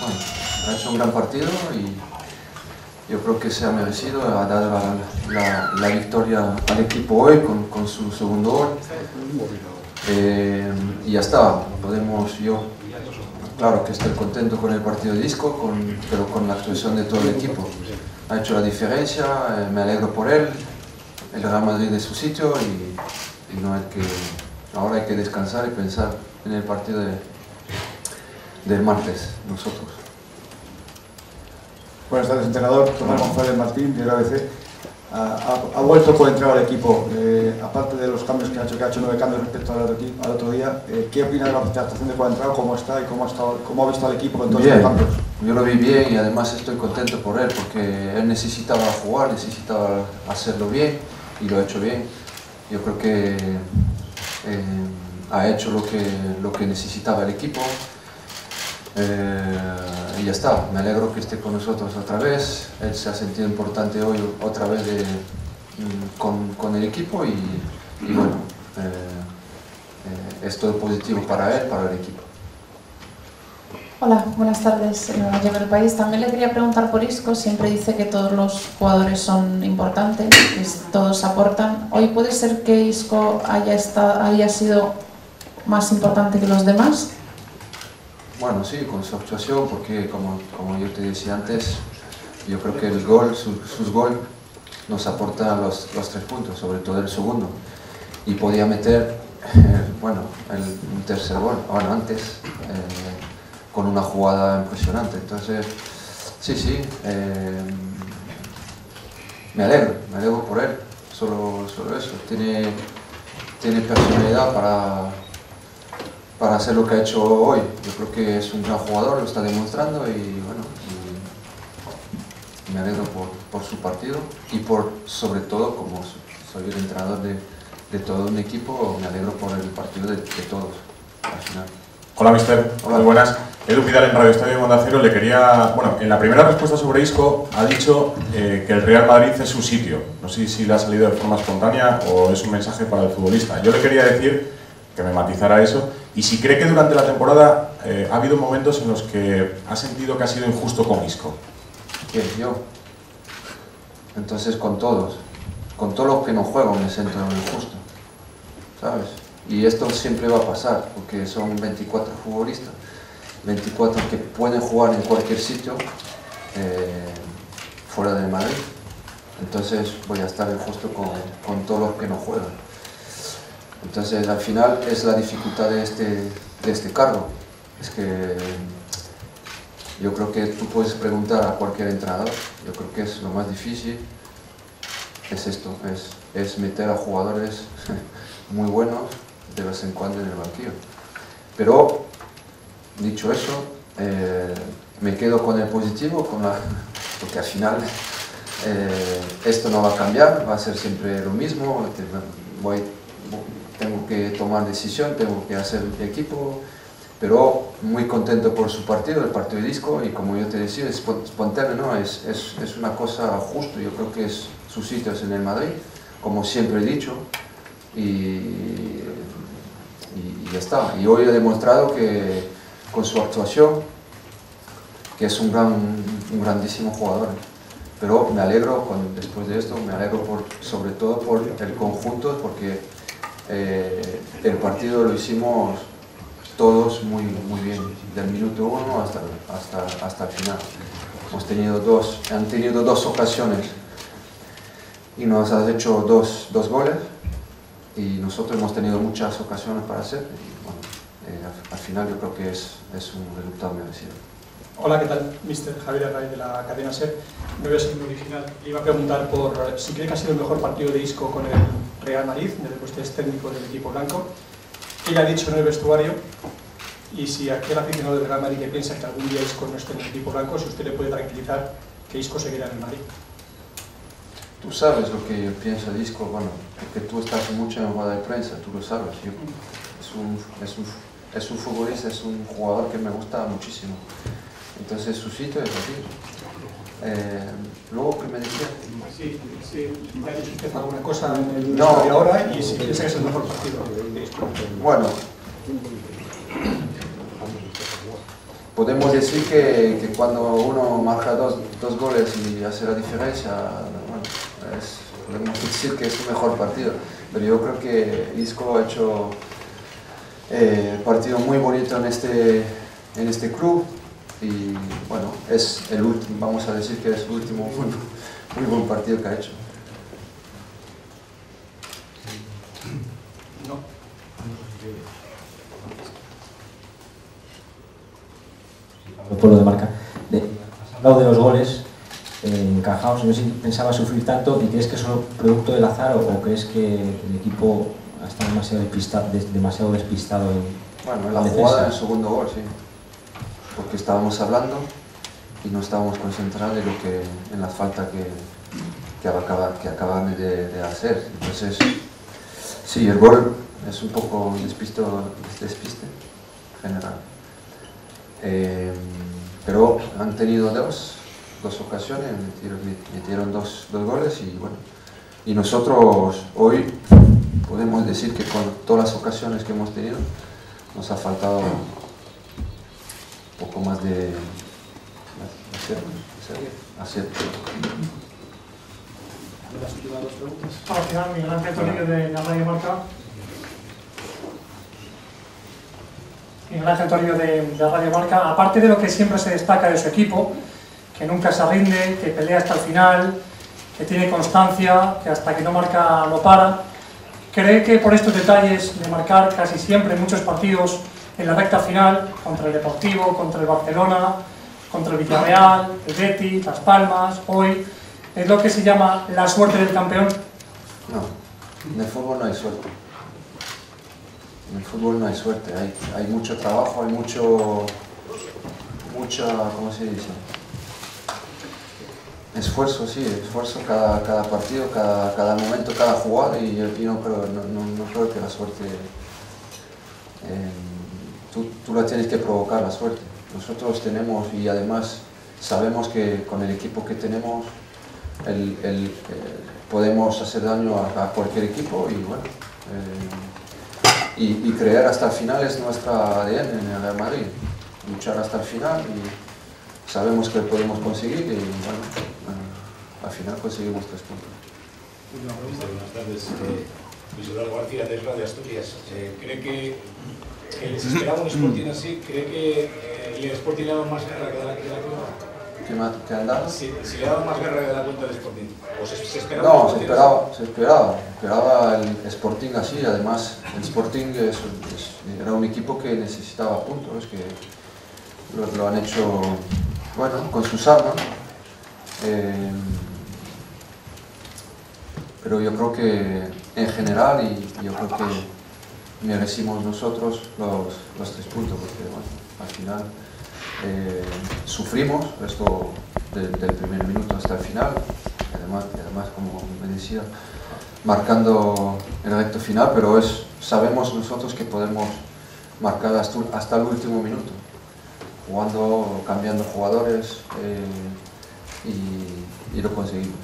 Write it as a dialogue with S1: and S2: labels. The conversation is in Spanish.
S1: bueno, ha hecho un gran partido y yo creo que se ha merecido, ha dado la, victoria al equipo hoy con, su segundo gol. Eh, y ya está, podemos yo, claro que estoy contento con el partido de disco, pero con la actuación de todo el equipo. Ha hecho la diferencia, eh, me alegro por él, el Real Madrid de su sitio y, y no hay que, ahora hay que descansar y pensar en el partido de, del martes, nosotros.
S2: Buenas tardes, entrenador. Tomás González Martín, de la ABC. Ha, ha, vuelto por entrar al equipo, eh, aparte de los cambios que ha hecho, que ha hecho nueve cambios respecto al otro, al otro día, eh, ¿qué opina de la actuación de Cuadrado, cómo está y cómo ha, estado, cómo ha visto al equipo con todos
S1: bien.
S2: los cambios?
S1: Yo lo vi bien y además estoy contento por él, porque él necesitaba jugar, necesitaba hacerlo bien y lo ha hecho bien. Yo creo que eh, ha hecho lo que, lo que necesitaba el equipo. Eh, y ya está, me alegro que esté con nosotros otra vez, él se ha sentido importante hoy otra vez de, mm, con, con, el equipo y, y bueno, eh, eh, es todo positivo para él, para el equipo.
S3: Hola, buenas tardes, Llevo el País. También le quería preguntar por Isco, siempre dice que todos los jugadores son importantes, que todos aportan. ¿Hoy puede ser que Isco haya, estado, haya sido más importante que los demás?
S1: Bueno, sí, con su actuación, porque como, como yo te decía antes, yo creo que el gol, su, sus gol, nos aporta los, los, tres puntos, sobre todo el segundo. Y podía meter, bueno, el, tercer gol, bueno, antes, eh, con una jugada impresionante. Entonces, sí, sí, eh, me alegro, me alegro por él, solo, solo eso. Tiene, tiene personalidad para para hacer lo que ha hecho hoy. Yo creo que es un gran jugador, lo está demostrando y bueno, y me alegro por, por, su partido y por, sobre todo, como soy el entrenador de, de todo un equipo, me alegro por el partido de, de todos al final.
S4: Hola, mister. Hola. Muy buenas. Edu Vidal en Radio Estadio Onda Cero le quería... Bueno, en la primera respuesta sobre Isco ha dicho eh, que el Real Madrid es su sitio. No sé si le ha salido de forma espontánea o es un mensaje para el futbolista. Yo le quería decir que me matizara eso y si cree que durante la temporada eh, ha habido momentos en los que ha sentido que ha sido injusto con Isco.
S1: ¿Quién? Yo. Entonces con todos, con todos los que no juegan me siento injusto, ¿sabes? Y esto siempre va a pasar, porque son 24 futbolistas, 24 que pueden jugar en cualquier sitio eh, fuera de Madrid. Entonces voy a estar injusto con, con todos los que no juegan. Entonces, al final es la dificultad de este, de este cargo. Es que yo creo que tú puedes preguntar a cualquier entrenador, yo creo que es lo más difícil, es esto, es, es meter a jugadores muy buenos de vez en cuando en el banquillo. Pero, dicho eso, eh, me quedo con el positivo, con la, porque al final eh, esto no va a cambiar, va a ser siempre lo mismo, voy que tomar decisión, tengo que hacer equipo, pero muy contento por su partido, el partido de disco, y como yo te decía, es espontáneo, ¿no? es, es, es una cosa justa, yo creo que es, su sitio es en el Madrid, como siempre he dicho, y, y, y ya está. Y hoy he demostrado que con su actuación, que es un, gran, un grandísimo jugador. Pero me alegro, con, después de esto, me alegro por, sobre todo por el conjunto, porque eh, el partido lo hicimos todos muy, muy bien, del minuto uno hasta, hasta, hasta el final. Hemos tenido dos, han tenido dos ocasiones y nos han hecho dos, dos goles y nosotros hemos tenido muchas ocasiones para hacer y bueno, eh, al, al, final yo creo que es, es un resultado merecido.
S5: Hola, ¿qué tal? Mister Javier Array de la cadena SER. No voy a ser muy original. Le iba a preguntar por si cree que ha sido el mejor partido de Isco con el Real Madrid, desde que usted técnico del equipo blanco. ¿Qué ha dicho en el vestuario? Y si aquel aficionado del Real Madrid que piensa que algún día Isco no esté en el equipo blanco, si usted le puede tranquilizar que Isco seguirá en el Madrid.
S1: Tú sabes lo que piensa de Isco, bueno, porque tú estás mucho en rueda de prensa, tú lo sabes. Yo, es, un, es, un, es un futbolista, es un jugador que me gusta muchísimo. Entonces su sitio es aquí. Eh, luego que me decía.
S5: Sí, sí, alguna cosa en el
S1: no,
S5: de ahora y si piensa que es el mejor partido.
S1: Bueno, podemos decir que, que, cuando uno marca dos, dos, goles y hace la diferencia, bueno, es, podemos decir que es su mejor partido. Pero yo creo que Isco ha hecho eh, partido muy bonito en este, en este club y bueno, es el último, vamos a decir que es el último muy buen partido que ha hecho.
S5: No.
S6: Por lo de marca. De, has hablado de los goles eh, encajados, no sé si pensaba sufrir tanto y crees que es solo producto del azar o, o crees que el equipo está demasiado despistado, demasiado despistado en,
S1: bueno, en la jugada del segundo gol, sí. Porque estábamos hablando y no estábamos concentrados en, lo que, en la falta que, que, acaba, que de, hacer. Entonces, sí, el gol es un poco despisto, despiste general. Eh, pero han tenido dos, dos ocasiones, metieron, metieron dos, dos goles y bueno. Y nosotros hoy podemos decir que con todas las ocasiones que hemos tenido nos ha faltado un poco más de
S5: Las últimas dos preguntas.
S7: Al final, Miguel Ángel Torrillo de la Radio Marca. Miguel Ángel Torrillo de, de Radio Marca, aparte de lo que siempre se destaca de su equipo, que nunca se rinde, que pelea hasta el final, que tiene constancia, que hasta que no marca no para, ¿Cree que por estos detalles de marcar casi siempre muchos partidos en la recta final, contra el Deportivo, contra el Barcelona, contra el Villarreal, el Betis, Las Palmas, hoy, es lo que se llama la suerte del campeón?
S1: No, en el fútbol no hay suerte. En el fútbol no hay suerte, hay, mucho trabajo, hay mucho, mucha, ¿cómo se dice? Esfuerzo, sí, esfuerzo cada, partido, cada, momento, cada jugada y yo, yo no, creo que la suerte, eh, tú, tú, la tienes que provocar la suerte. Nosotros tenemos y además sabemos que con el equipo que tenemos el, el, eh, podemos hacer daño a, a, cualquier equipo y bueno, eh, y, y, creer hasta el final es nuestra ADN en el Real Madrid, luchar hasta el final y sabemos que podemos conseguir y bueno, al final conseguimos tres puntos.
S8: Buenas tardes. Eh, Luis Eduardo García de Radio Asturias. Eh, ¿Cree que, que les esperaba un Sporting así? ¿Cree que eh, el Sporting le ha dado más guerra que la que la
S1: ¿Qué, más, ¿Qué han dado?
S8: Si, si le ha dado más guerra que la cuenta del Sporting. ¿O se, se esperaba
S1: no, se esperaba, se esperaba. Esperaba el Sporting así. Además, el Sporting es, es, era un equipo que necesitaba puntos, que lo, lo han hecho bueno, con sus armas. Eh, pero yo creo que en general, y yo creo que merecimos nosotros los, los tres puntos, porque al final eh, sufrimos esto de, del primer minuto hasta el final, además, además como me decía, marcando el recto final, pero es, sabemos nosotros que podemos marcar hasta, hasta el último minuto jugando, cambiando jugadores eh, y, y, lo conseguimos.